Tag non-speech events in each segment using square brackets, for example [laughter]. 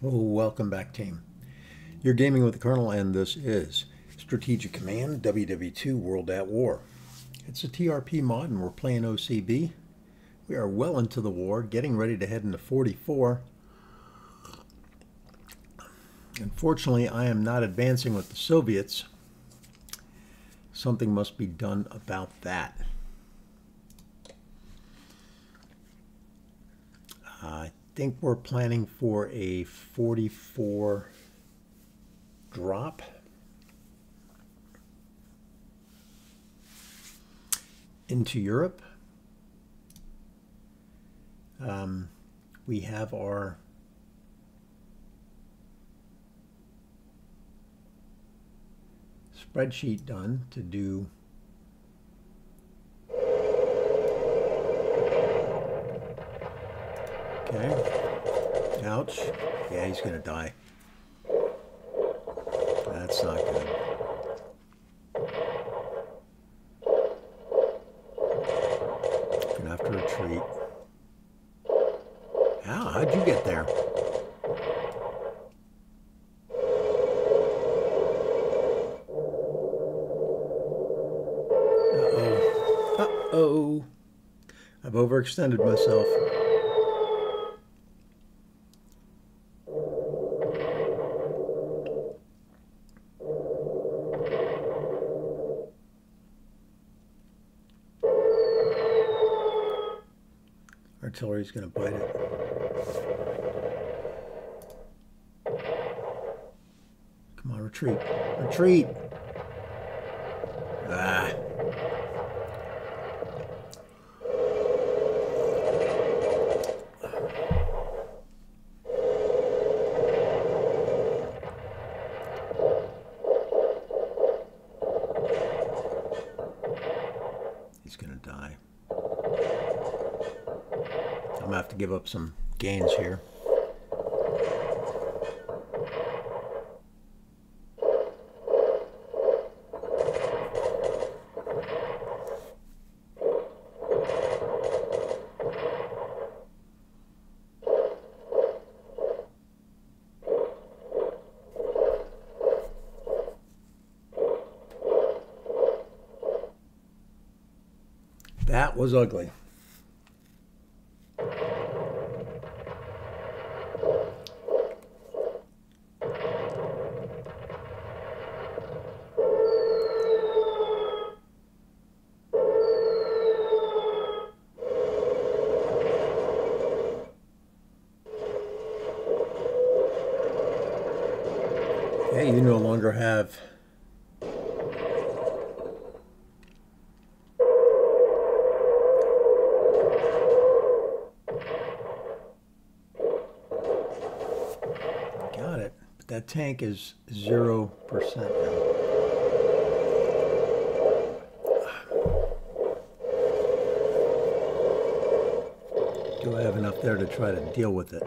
Oh, welcome back, team. You're gaming with the Colonel, and this is Strategic Command WW2 World at War. It's a TRP mod, and we're playing OCB. We are well into the war, getting ready to head into 44. Unfortunately, I am not advancing with the Soviets. Something must be done about that. I think we're planning for a 44 drop. into Europe. Um, we have our spreadsheet done to do Okay. Ouch. Yeah, he's going to die. That's not good. Gonna have to retreat. How? How'd you get there? Uh-oh. Uh-oh. I've overextended myself. Artillery's going to bite it. Come on, retreat. Retreat! Ah. He's going to die. I'm going to have to give some gains here. That was ugly. Yeah, you no longer have Got it. That tank is 0% now. Do I have enough there to try to deal with it?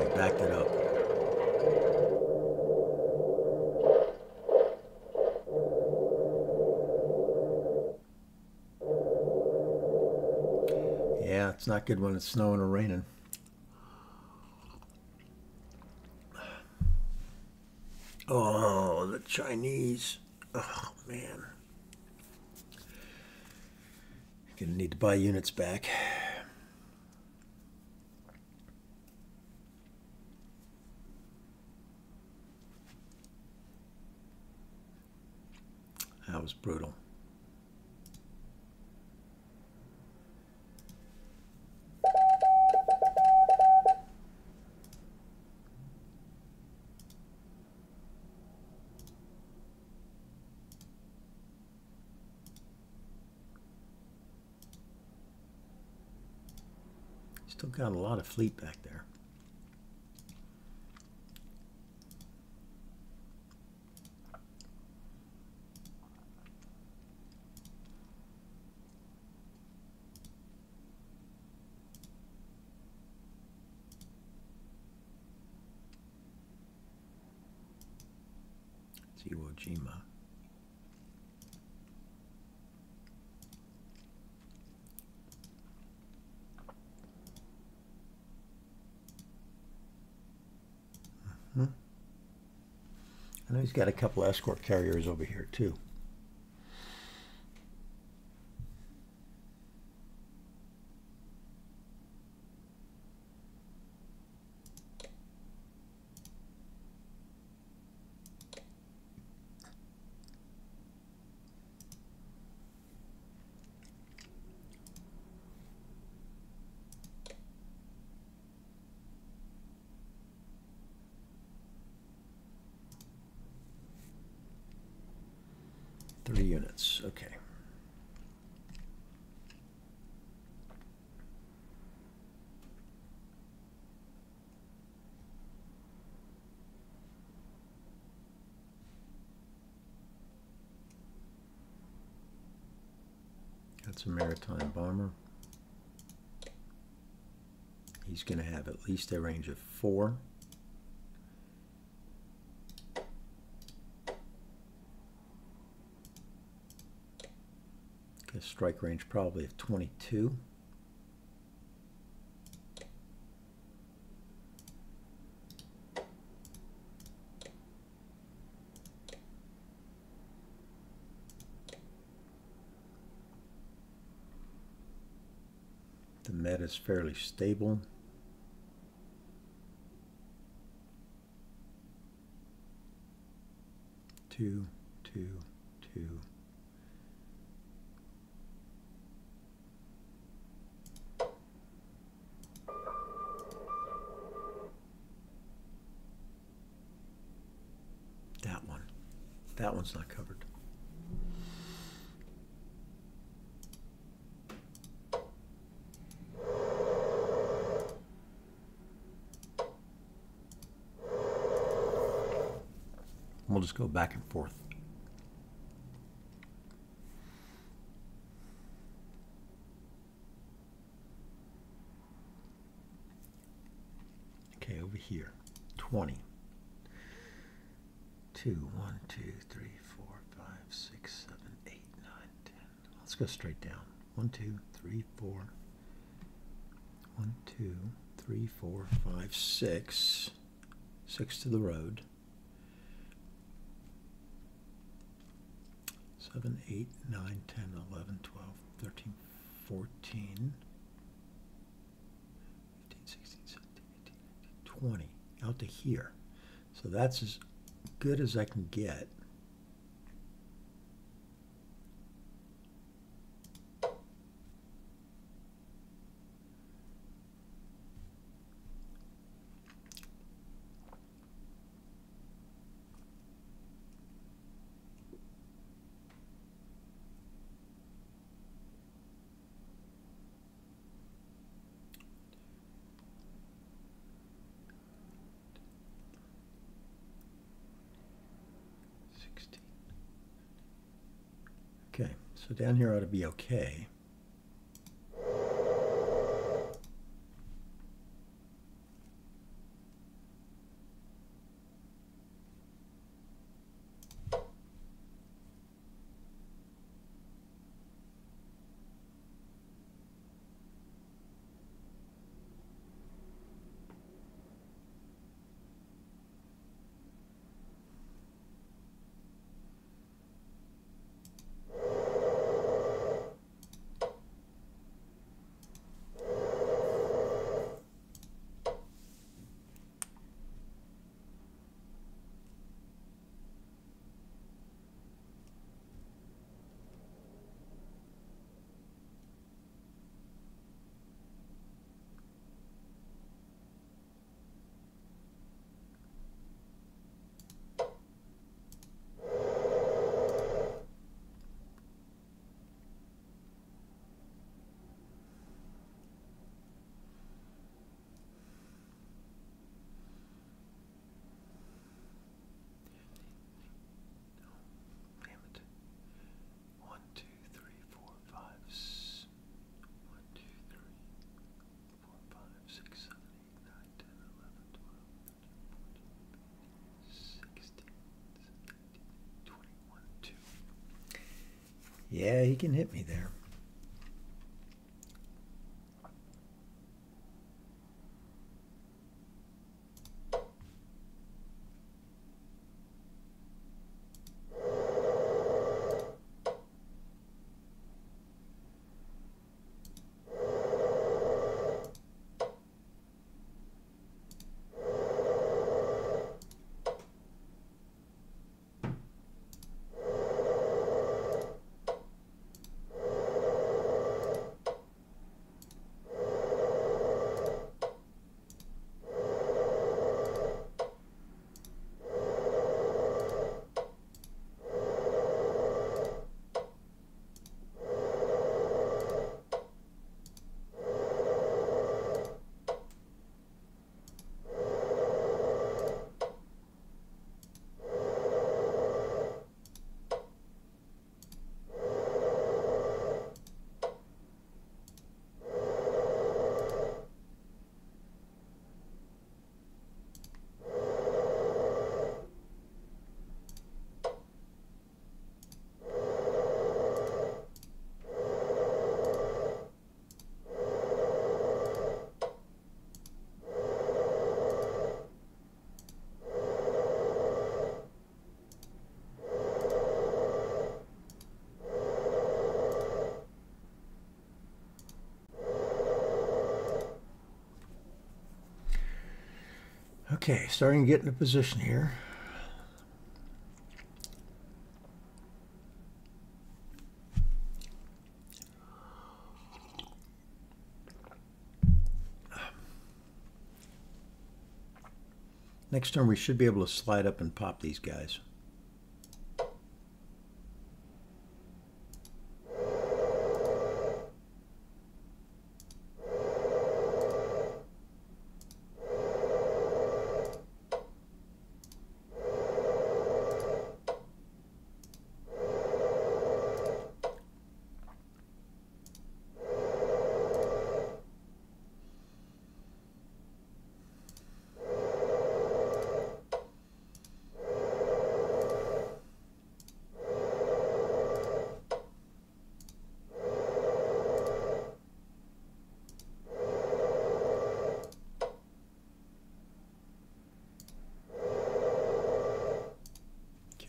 I backed it up. Yeah, it's not good when it's snowing or raining. Oh, the Chinese. Oh, man. Gonna need to buy units back. That was brutal. Still got a lot of fleet back there. It's Iwo Jima. Hmm. I know he's got a couple escort carriers over here too. Three units, okay. That's a maritime bomber. He's going to have at least a range of four. Strike range probably of 22. The Met is fairly stable. Two, two, two. That one. That one's not covered. We'll just go back and forth. Okay, over here, 20. 2, 1, 2, 3, 4, 5, 6, 7, 8, 9, 10. Let's go straight down. 1, 2, 3, 4. 1, 2, 3, 4, 5, 6. 6 to the road. 7, 8, 9, 10, 11, 12, 13, 14, 15, 16, 17, 18, 19, 20. Out to here. So that's as good as I can get. Okay, so down here ought to be okay. Yeah, he can hit me there. Okay, starting to get in a position here. Next turn we should be able to slide up and pop these guys.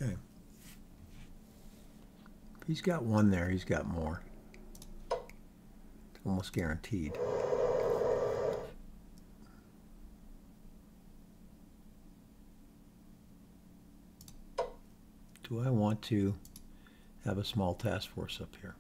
Okay. If he's got one there, he's got more. Almost guaranteed. Do I want to have a small task force up here?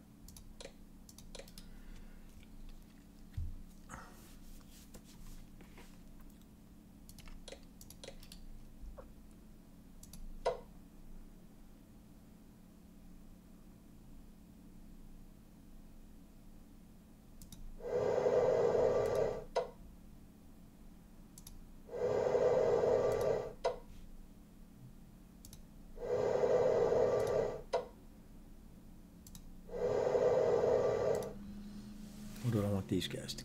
Where do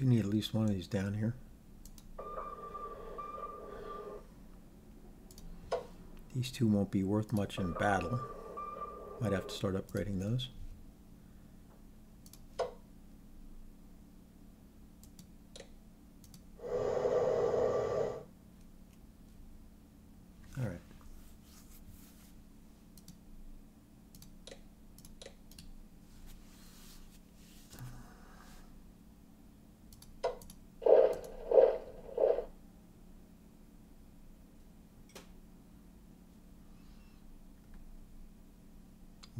Do need at least one of these down here. These two won't be worth much in battle. Might have to start upgrading those. All right.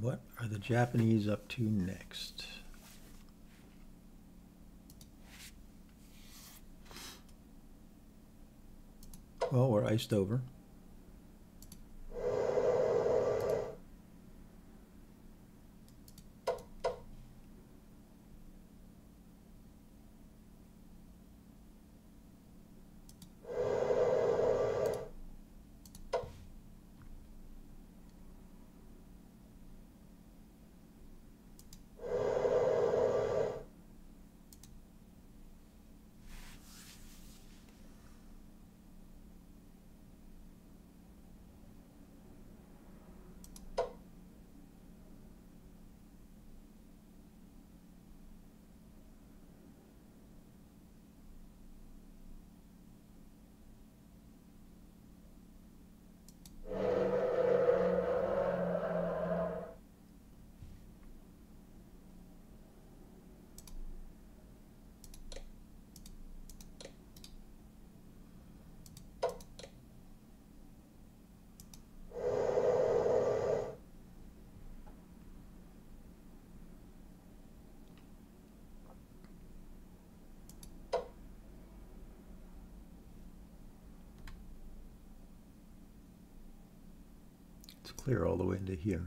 What are the Japanese up to next? Well, we're iced over. it's clear all the way into here.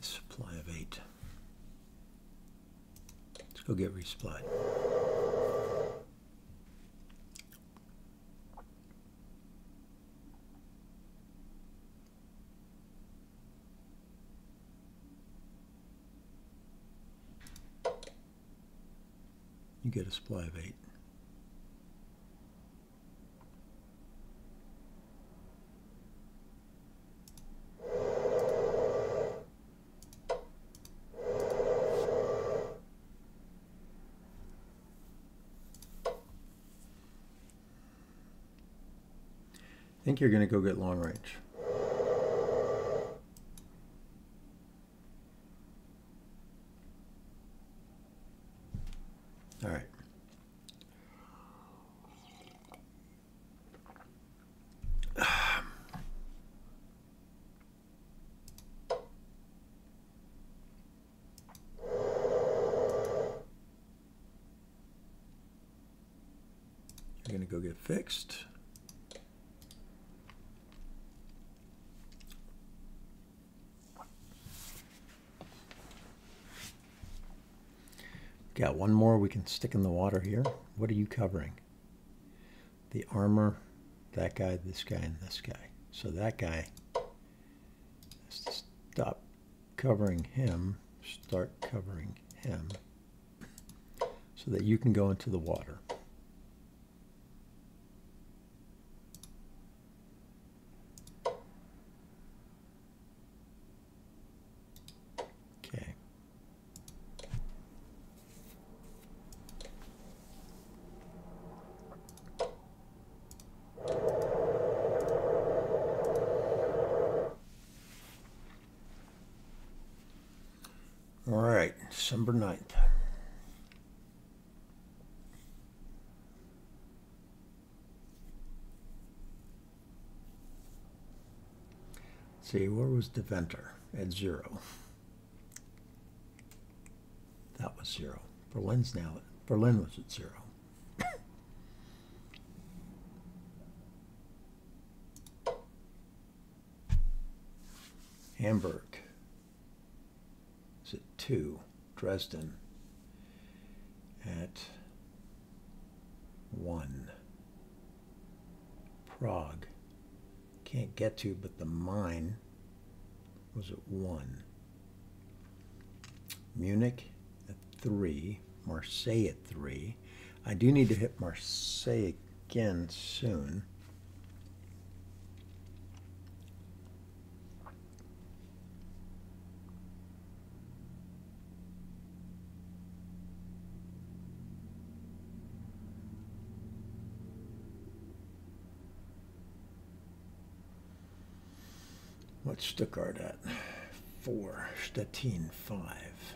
Supply of eight. Let's go get resupplied. You get a supply of eight. Think you're going to go get long range. All right. You're going to go get fixed. Got one more we can stick in the water here. What are you covering? The armor, that guy, this guy, and this guy. So that guy stop covering him, start covering him, so that you can go into the water. Okay. All right, December 9th. See, where was Deventer? At zero. That was zero. Berlin's now, Berlin was at zero. Hamburg is at two. Dresden at one. Prague can't get to, but the mine was at one. Munich at three. Marseille at three. I do need to hit Marseille again soon. What's Stuttgart at? Four. Stettin, five.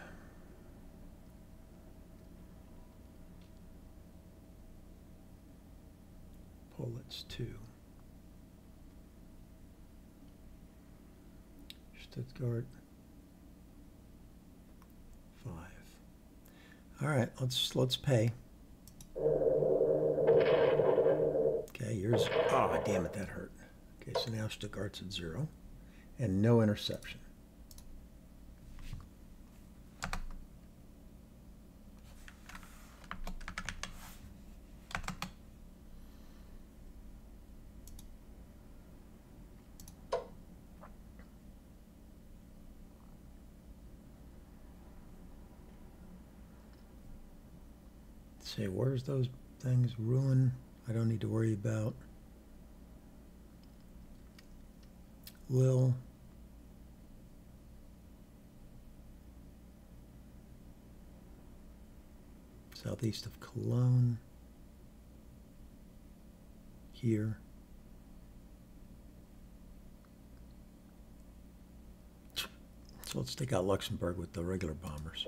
Politz, two. Stuttgart, five. All right, let's let's pay. Okay, yours. Oh, damn it, that hurt. Okay, so now Stuttgart's at zero and no interception. Say, where's those things? Ruin, I don't need to worry about. Will. Southeast of Cologne. Here. So let's take out Luxembourg with the regular bombers.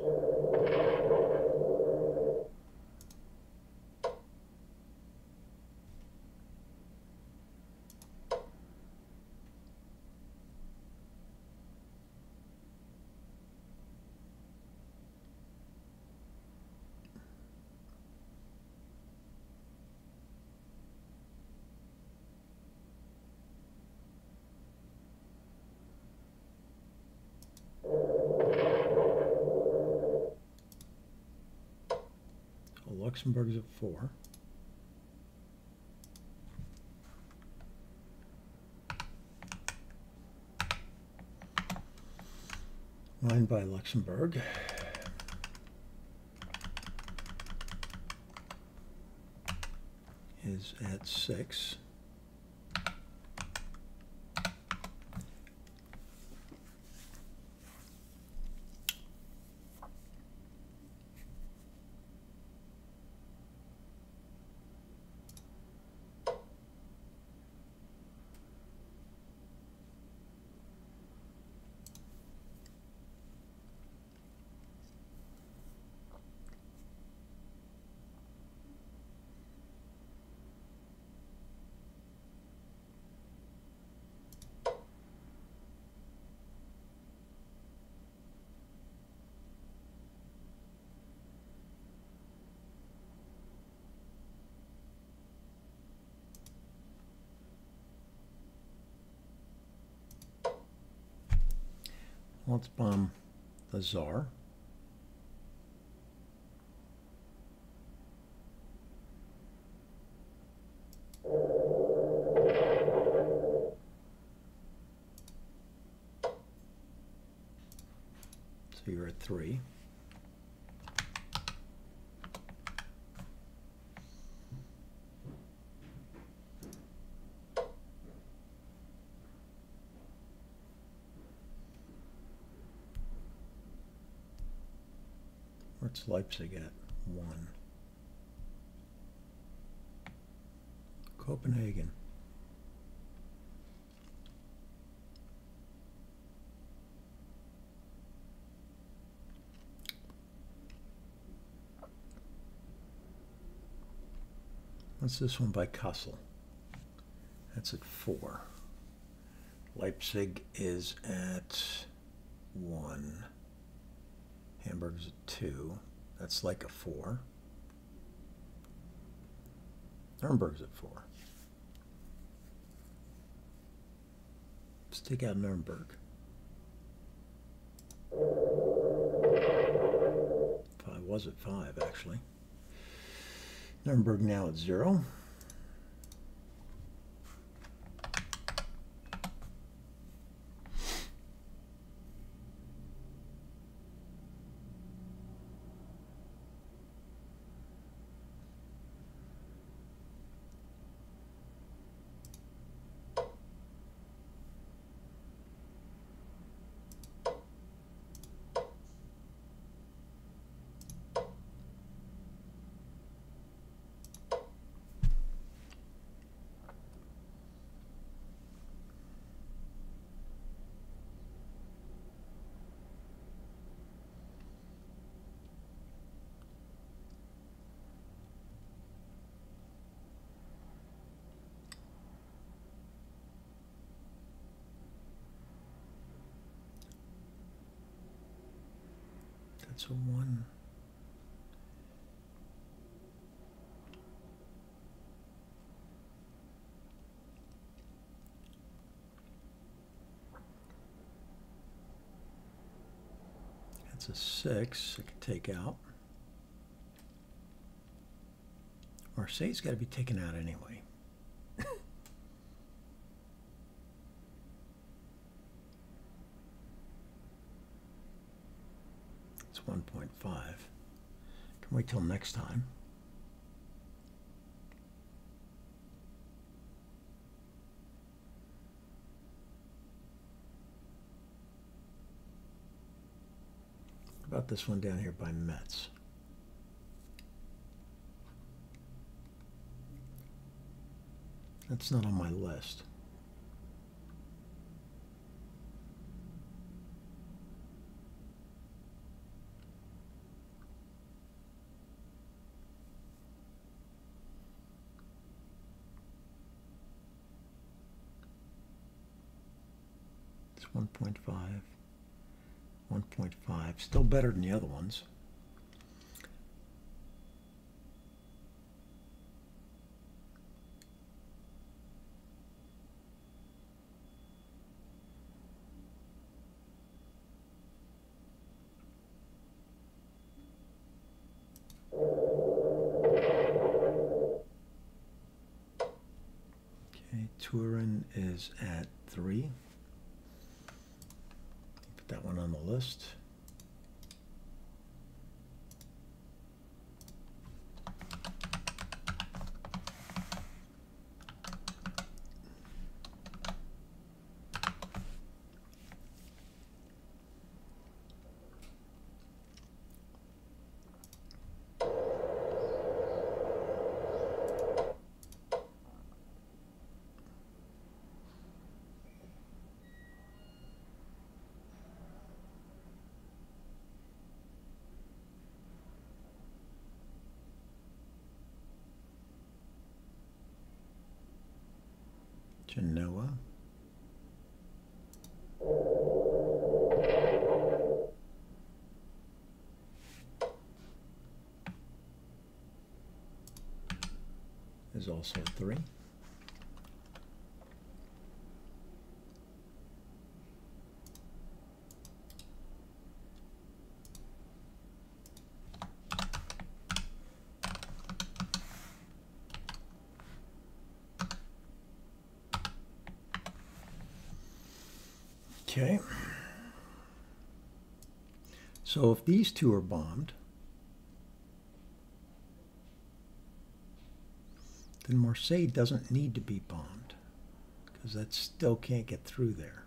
Luxembourg's at 4. Wine by Luxembourg. is at 6. Let's bomb the Saar. So you're at three. What's Leipzig at? 1. Copenhagen. What's this one by Kassel? That's at 4. Leipzig is at 1. Hamburger's at 2. That's like a 4. Nuremberg's at 4. Let's take out Nuremberg. 5 was at 5, actually. Nuremberg now at 0. A one. That's a six I could take out. Marseille's got to be taken out anyway. it's 1.5. Can wait till next time. What about this one down here by Metz? That's not on my list. Still better than the other ones. Okay, Turin is at 3. Put that one on the list. Is also three. Okay. So if these two are bombed, then Marseille doesn't need to be bombed because that still can't get through there.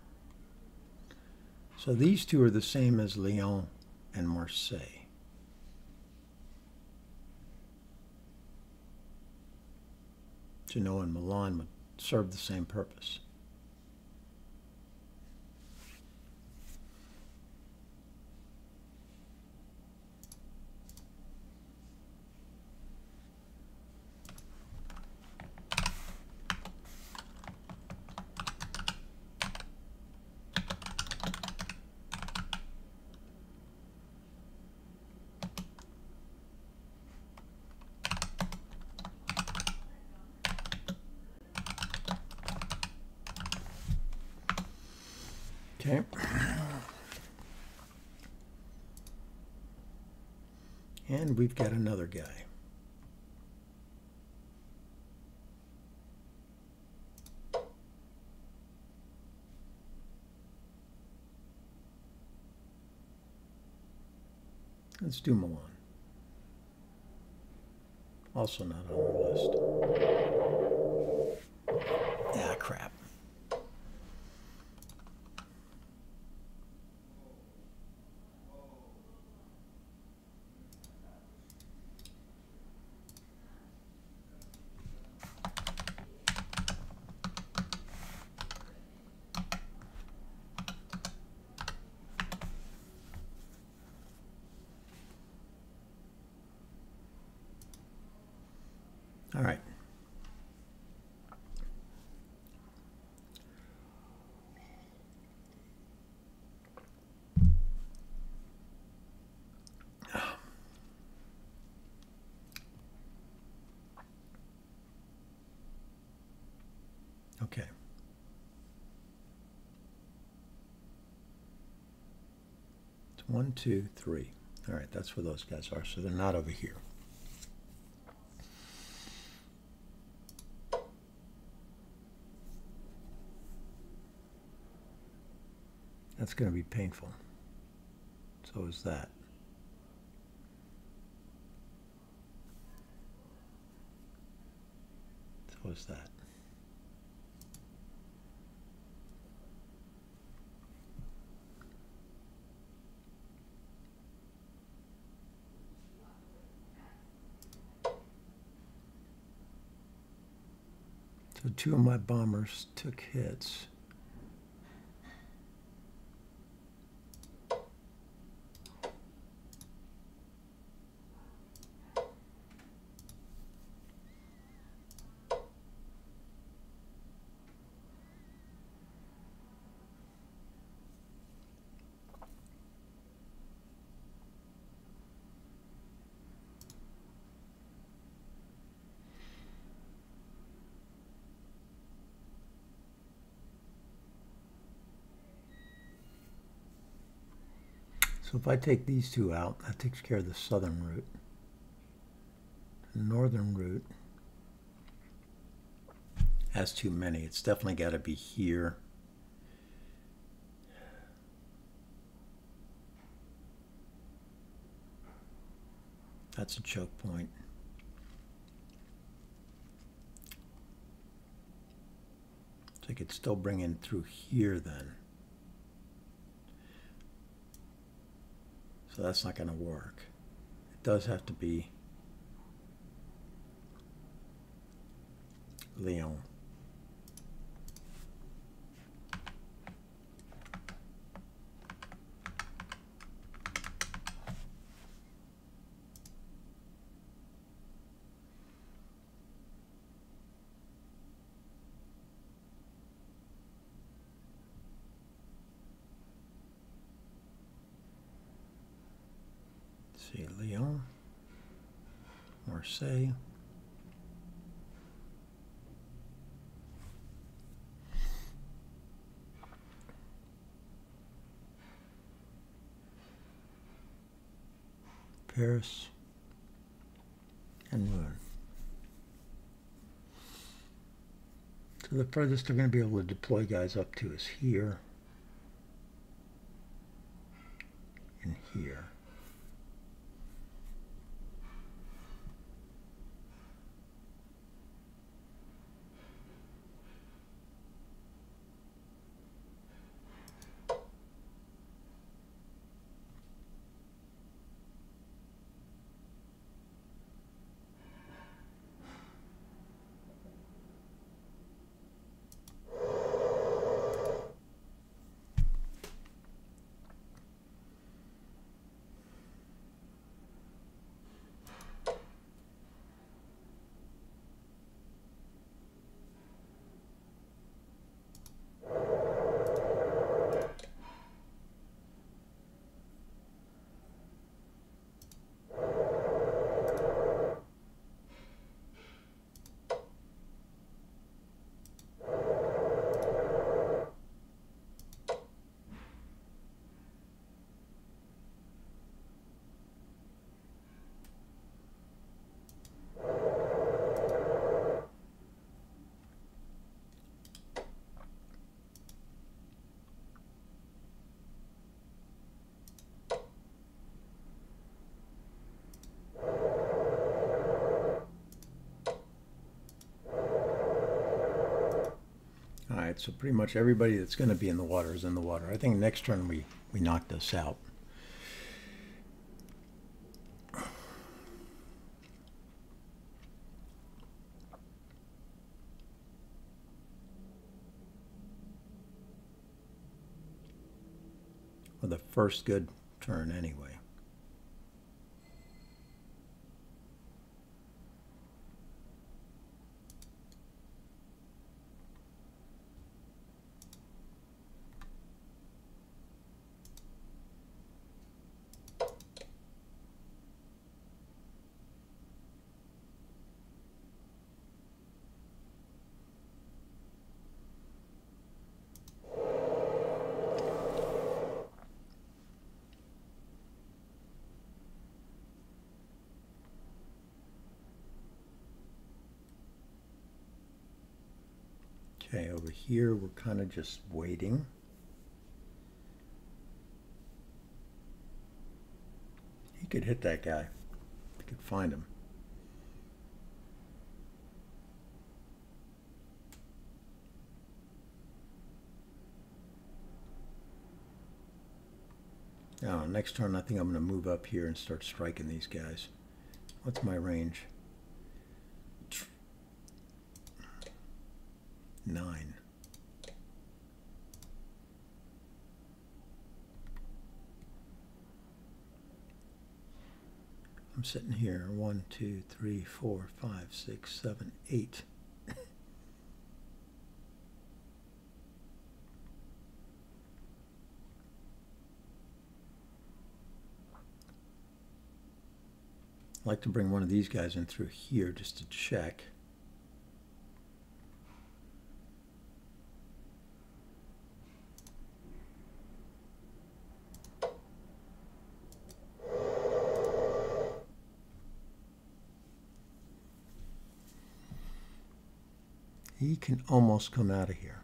So these two are the same as Lyon and Marseille. Genoa and Milan would serve the same purpose. Okay. And we've got another guy. Let's do Milan. Also not on our list. Ah, crap. All right. Okay. It's one, two, three. All right, that's where those guys are. So they're not over here. That's going to be painful. So is that. So is that. Two of my bombers took hits. If I take these two out, that takes care of the southern route. The northern route has too many. It's definitely got to be here. That's a choke point. So I could still bring in through here then. So that's not going to work. It does have to be Leon. see, Lyon, Marseille. Paris and Rouen. So the furthest they're going to be able to deploy guys up to is here and here. So pretty much everybody that's going to be in the water is in the water. I think next turn we, we knock this out. Well, the first good turn anyway. Okay, over here we're kind of just waiting. He could hit that guy. He could find him. Now, next turn I think I'm going to move up here and start striking these guys. What's my range? nine. I'm sitting here, one, two, three, four, five, six, seven, eight. Like to bring one of these guys in through here just to check. He can almost come out of here.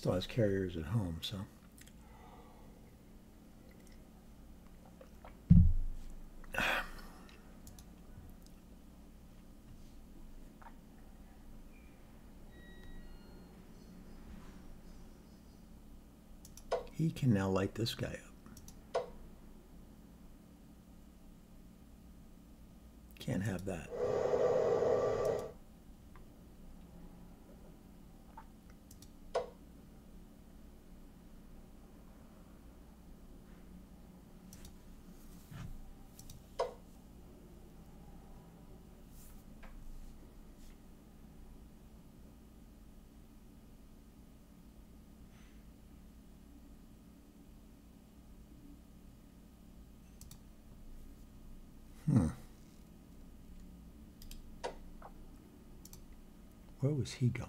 Still has carriers at home, so. He can now light this guy up. Can't have that. Was he going?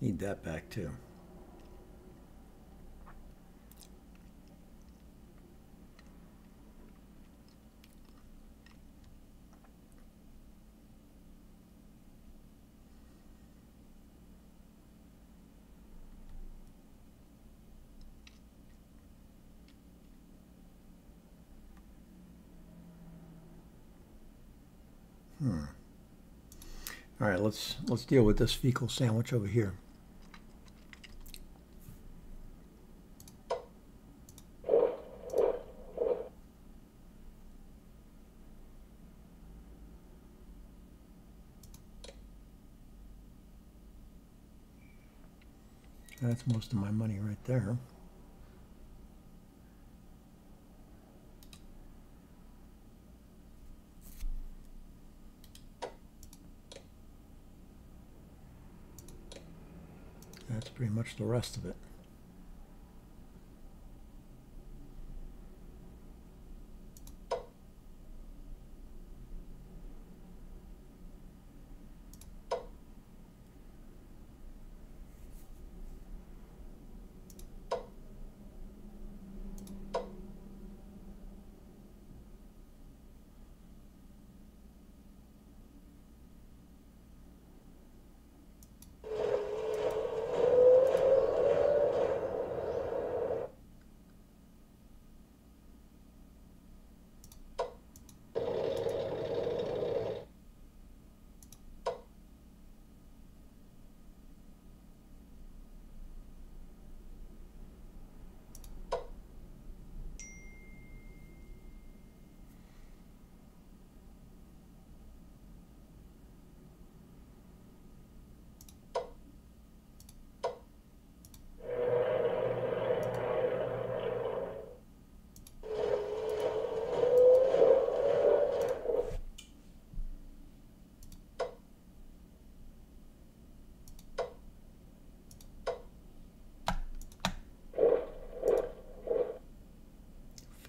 Need that back too. All right, let's let's deal with this fecal sandwich over here. That's most of my money right there. That's pretty much the rest of it.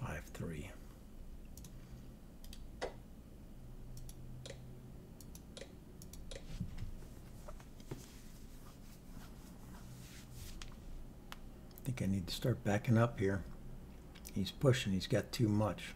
Five three. I think I need to start backing up here. He's pushing, he's got too much.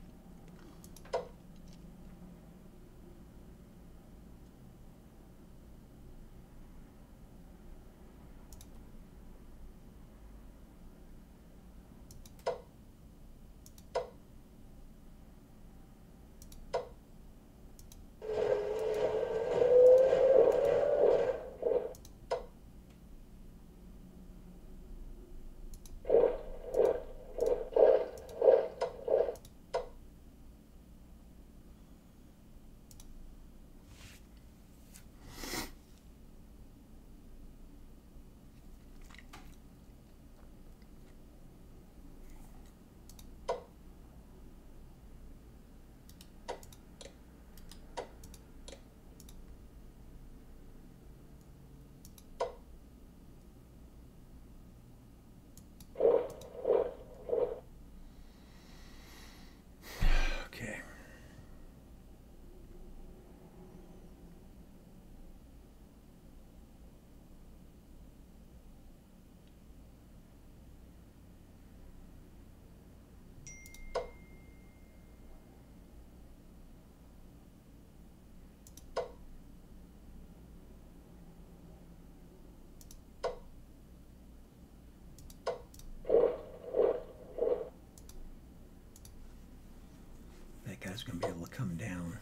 Guy's going to be able to come down.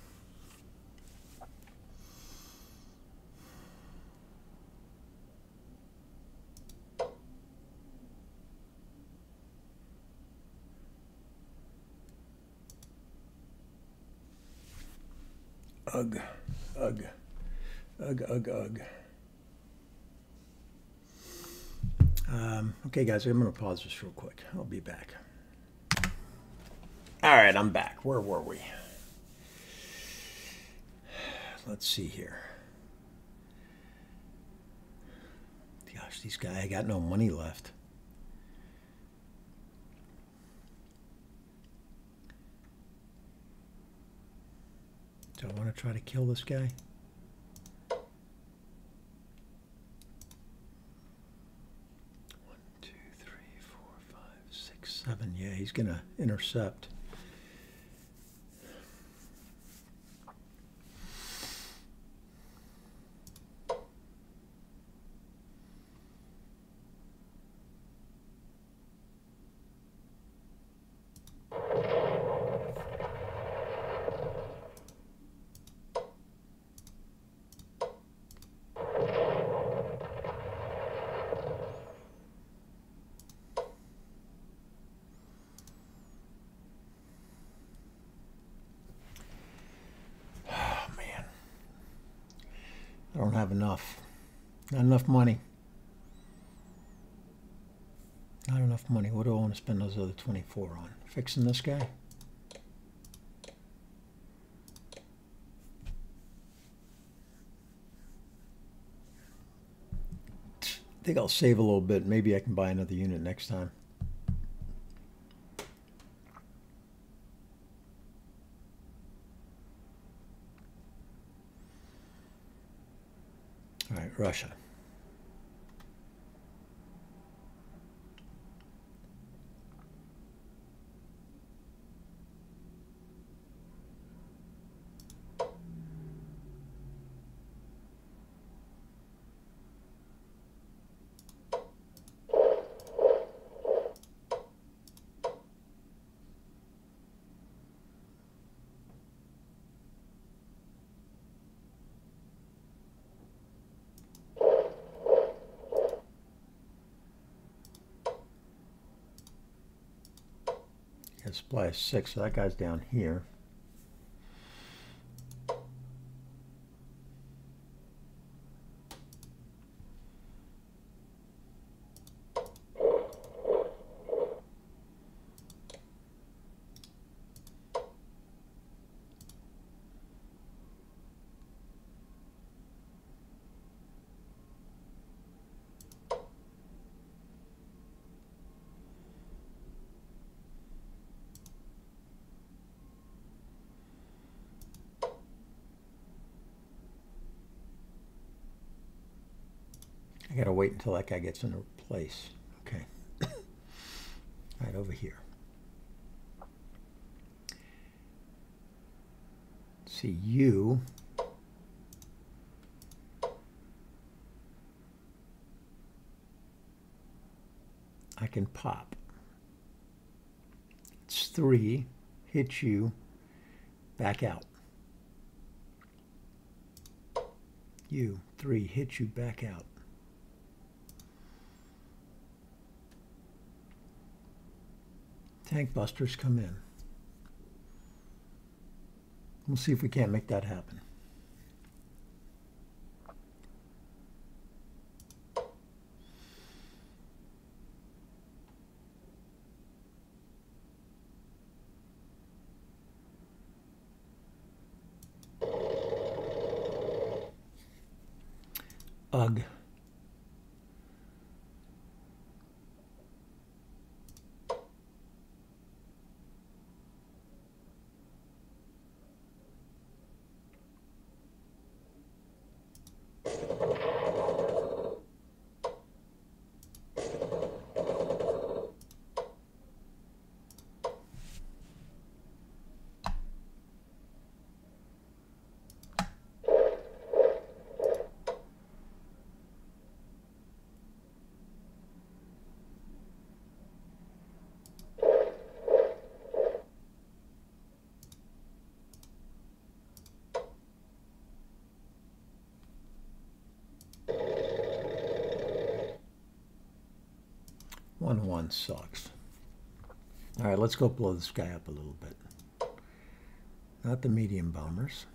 Ugh, ugh, ugh, ugh, ugh. Um, okay, guys, I'm going to pause this real quick. I'll be back. Right, I'm back. Where were we? Let's see here. Gosh, these guys, I got no money left. Do I want to try to kill this guy? One, two, three, four, five, six, seven. Yeah, he's going to intercept. I don't have enough. Not enough money. Not enough money. What do I want to spend those other 24 on? Fixing this guy? I think I'll save a little bit. Maybe I can buy another unit next time. All right, Russia. Of six, so that guy's down here. I gotta wait until that guy gets in a place. Okay. [coughs] right over here. See you. I can pop. It's three, hit you, back out. You, three, hit you, back out. Tank busters come in. We'll see if we can't make that happen. Ugh. One sucks. All right, let's go blow this guy up a little bit. Not the medium bombers.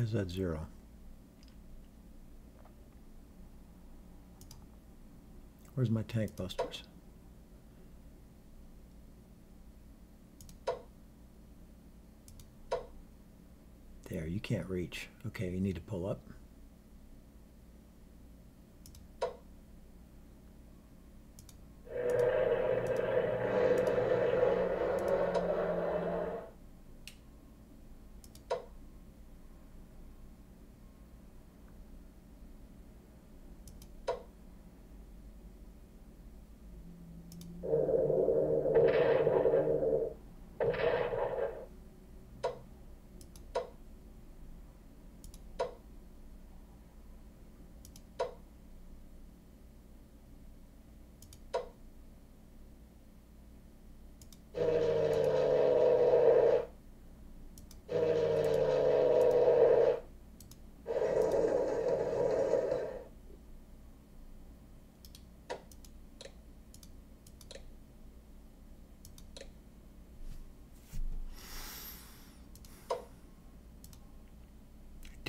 Why is that zero? Where's my tank busters? There, you can't reach. Okay, you need to pull up.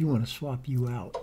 Do want to swap you out.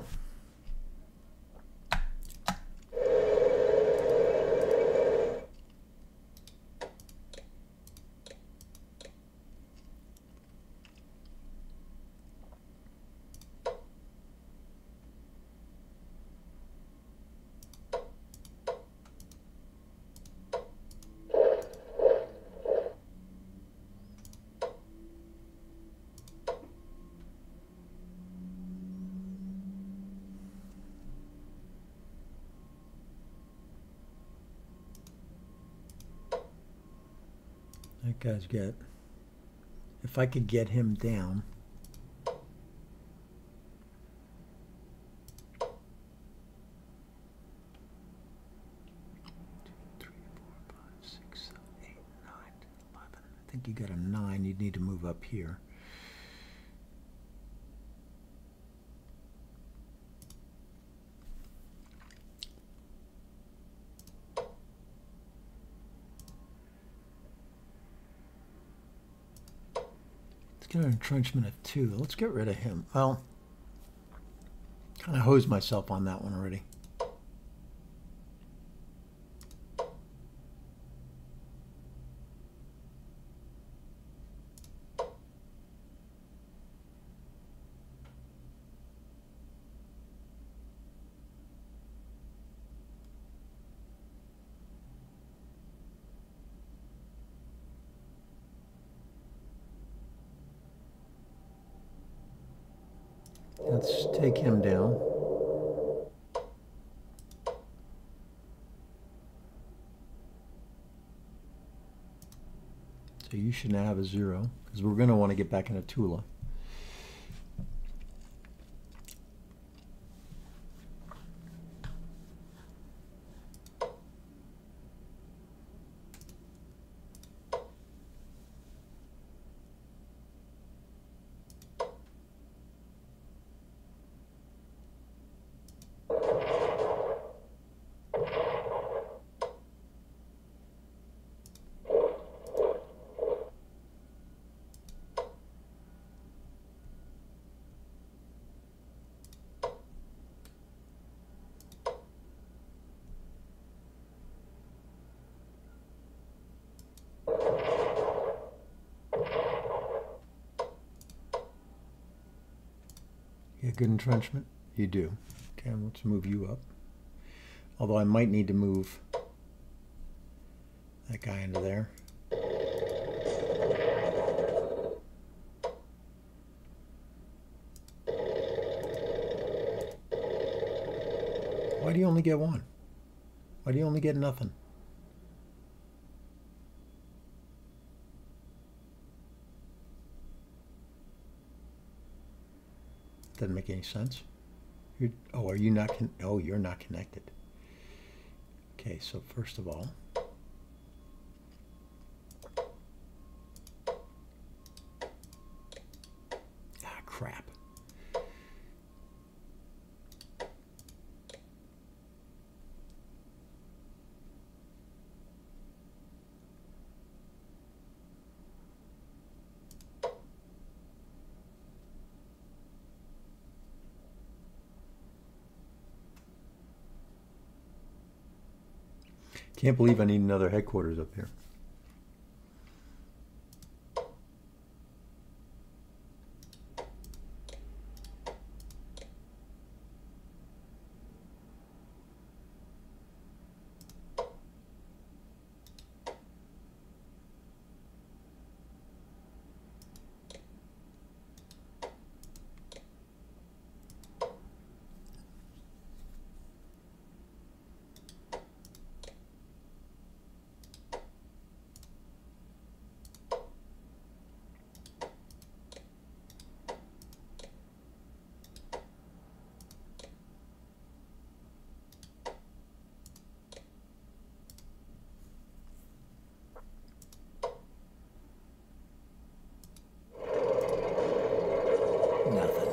That guy's got. If I could get him down. I think you got a nine. You'd need to move up here. Entrenchment of two. Let's get rid of him. Well, kind of hosed myself on that one already. Let's take him down. So you should now have a zero because we're going to want to get back into Tula. Good entrenchment? You do. Okay, let's move you up. Although I might need to move that guy into there. Why do you only get one? Why do you only get nothing? Doesn't make any sense. You're, oh, are you not? Oh, you're not connected. Okay, so first of all, ah, crap. I can't believe I need another headquarters up here. Nothing.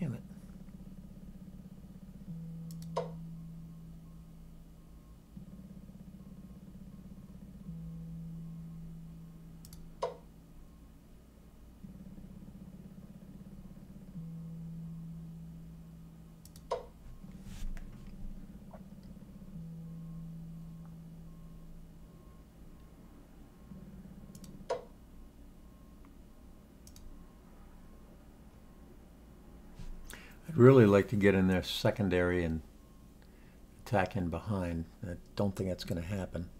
Damn it. I'd really like to get in there secondary and attack in behind. I don't think that's going to happen.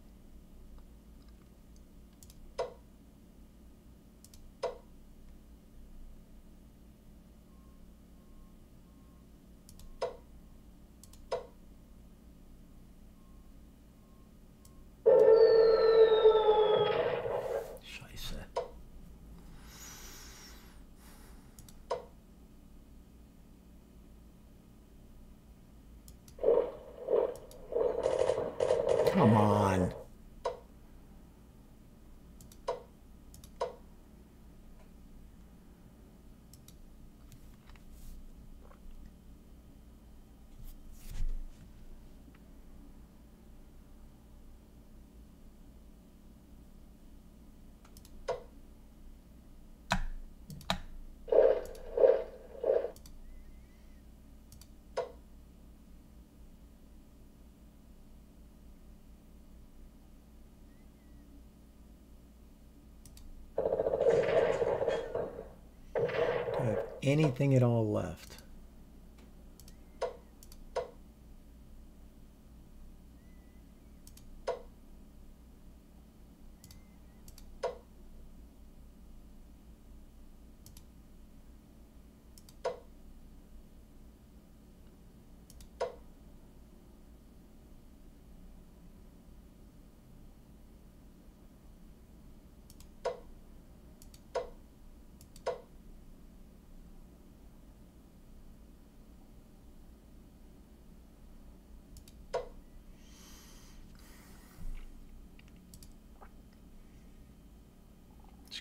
Anything at all left.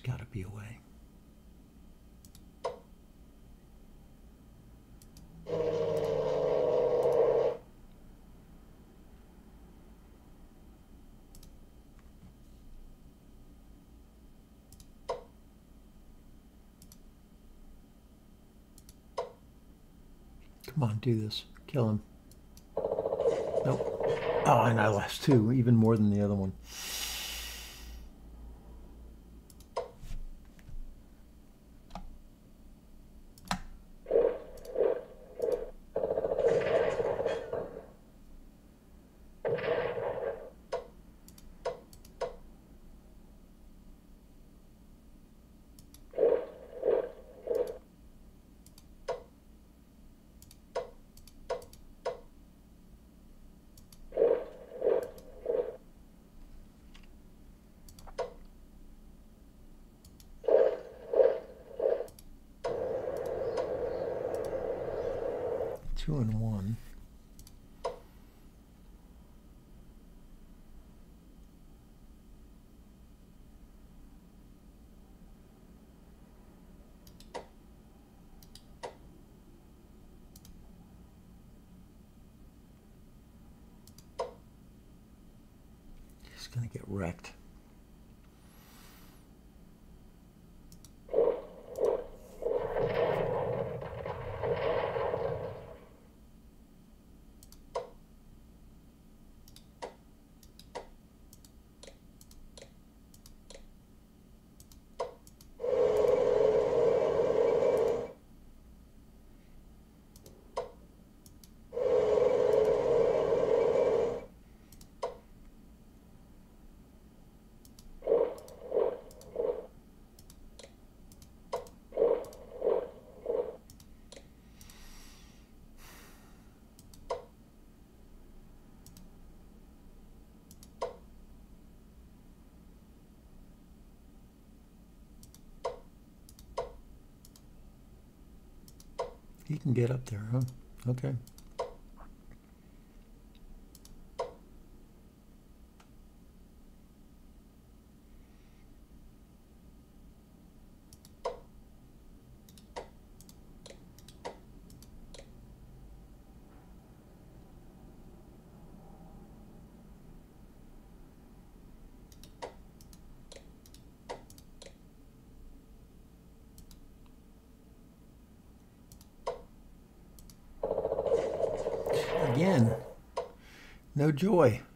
Got to be a way. Come on, do this. Kill him. Nope. Oh, and I lost two, even more than the other one. He can get up there, huh? Okay. Again, no joy.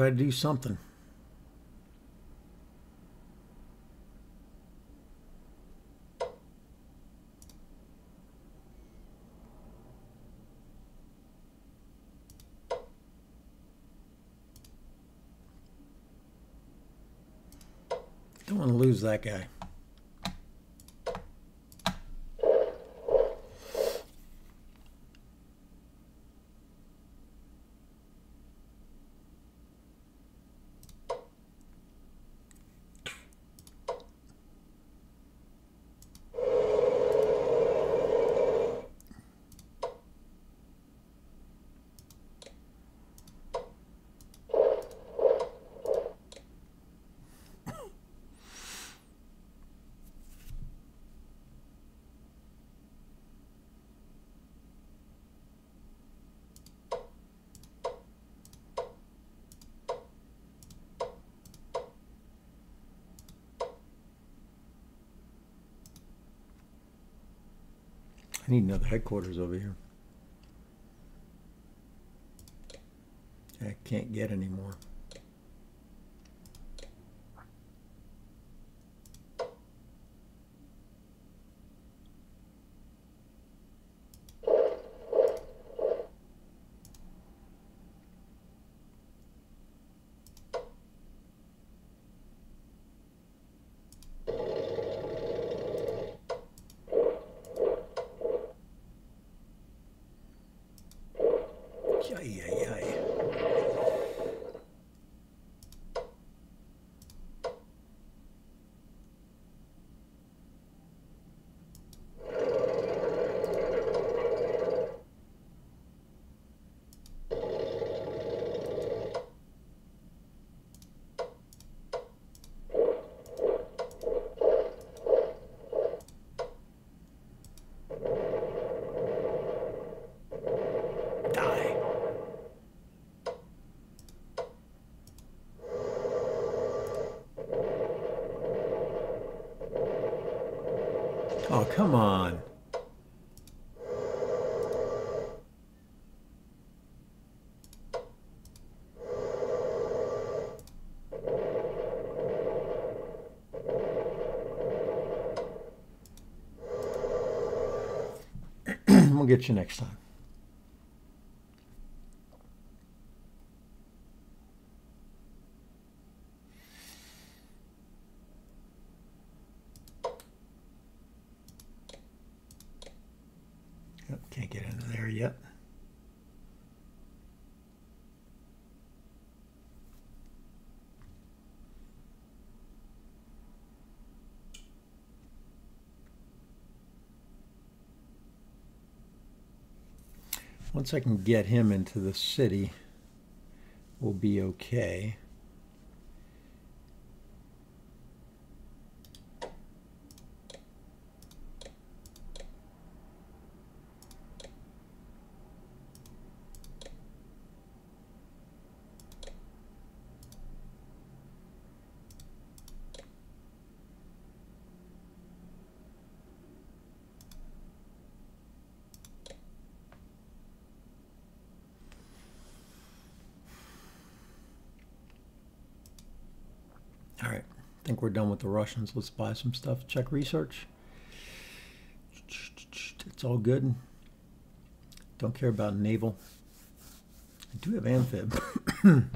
try to do something. Don't want to lose that guy. I need another headquarters over here. I can't get any more. Ay, ay, ay. Die. Oh, come on. we'll get you next time. Yep, can't get into there yet. Once I can get him into the city, we'll be okay. All right, I think we're done with the Russians. Let's buy some stuff. Check research. It's all good. Don't care about naval. I do have amphib.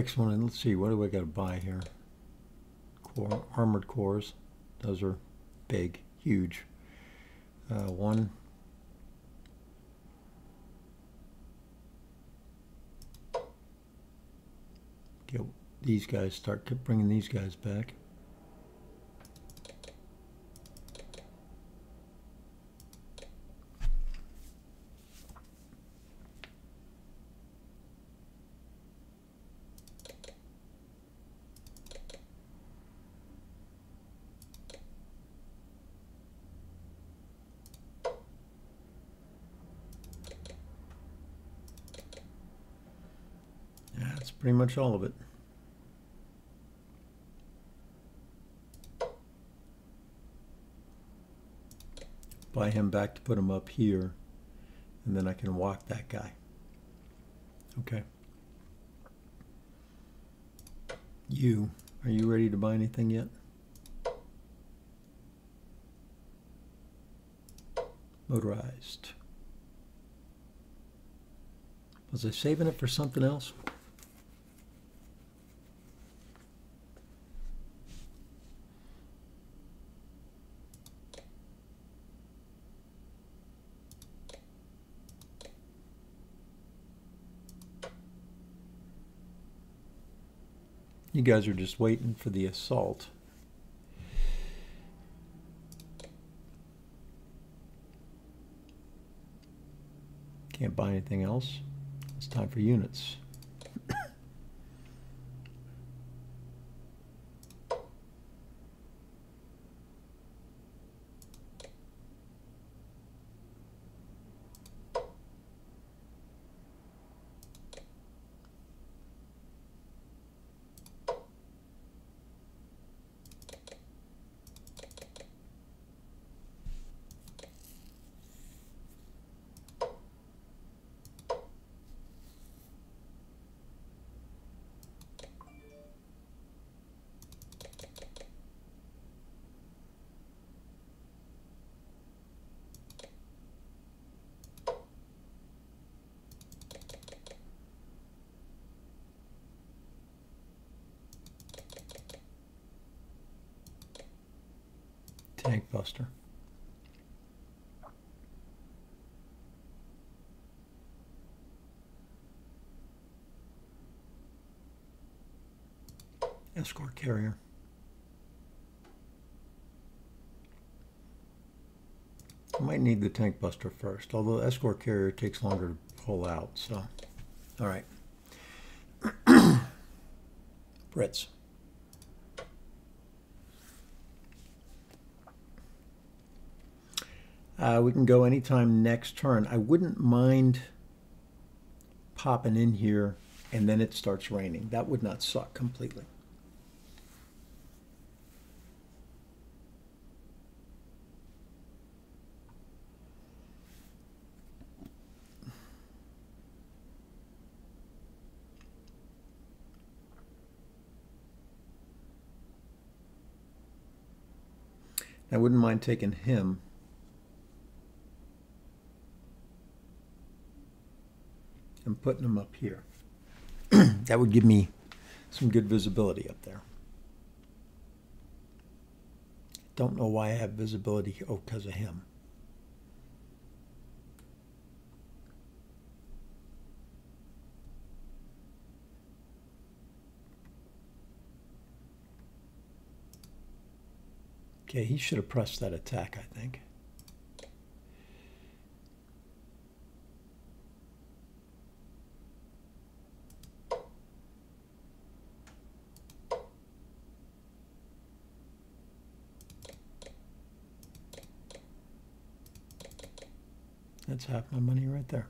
Fix one, and let's see, what do I got to buy here? Corps, armored corps. Those are big, huge. Uh, one. Get these guys, start bringing these guys back. That's pretty much all of it. Buy him back to put him up here, and then I can walk that guy. Okay. You, are you ready to buy anything yet? Motorized. Was I saving it for something else? You guys are just waiting for the assault. Can't buy anything else. It's time for units. Tank Buster. Escort carrier. I might need the tank buster first, although escort carrier takes longer to pull out, so. All right. [clears throat] Brits. Uh, we can go anytime next turn. I wouldn't mind popping in here and then it starts raining. That would not suck completely. Wouldn't mind taking him. and putting him up here. [clears throat] that would give me some good visibility up there. Don't know why I have visibility. Oh, because of him. Okay, he should have pressed that attack, I think. That's half my money right there.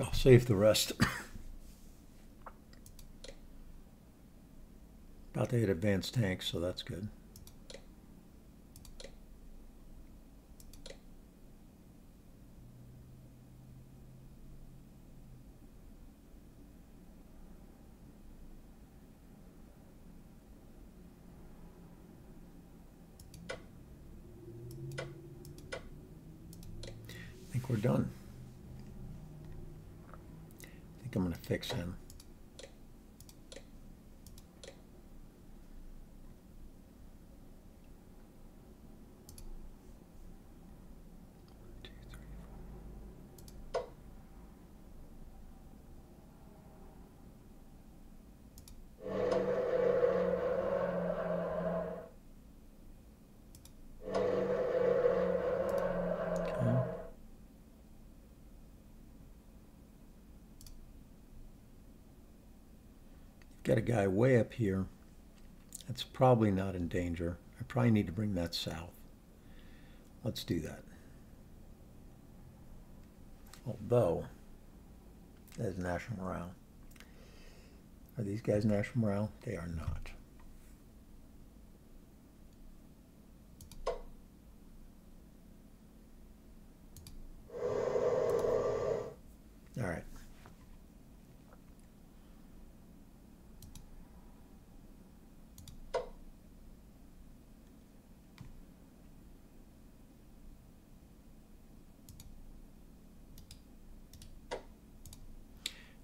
I'll save the rest. About to hit advanced tanks, so that's good. I think we're done. Think I'm going to fix him. Got a guy way up here. That's probably not in danger. I probably need to bring that south. Let's do that. Although, that is national morale. Are these guys national morale? They are not. All right.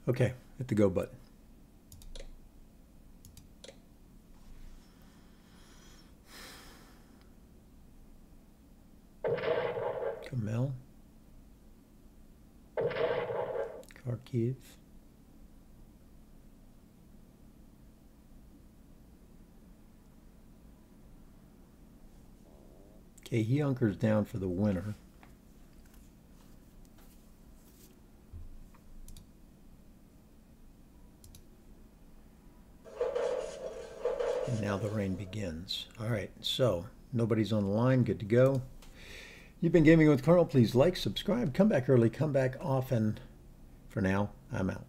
Okay, hit the go button. Kamel. Kharkiv. Okay, he hunkers down for the winter. And now the rain begins. All right, so nobody's on the line. Good to go. You've been gaming with Colonel. Please like, subscribe, come back early, come back often. For now, I'm out.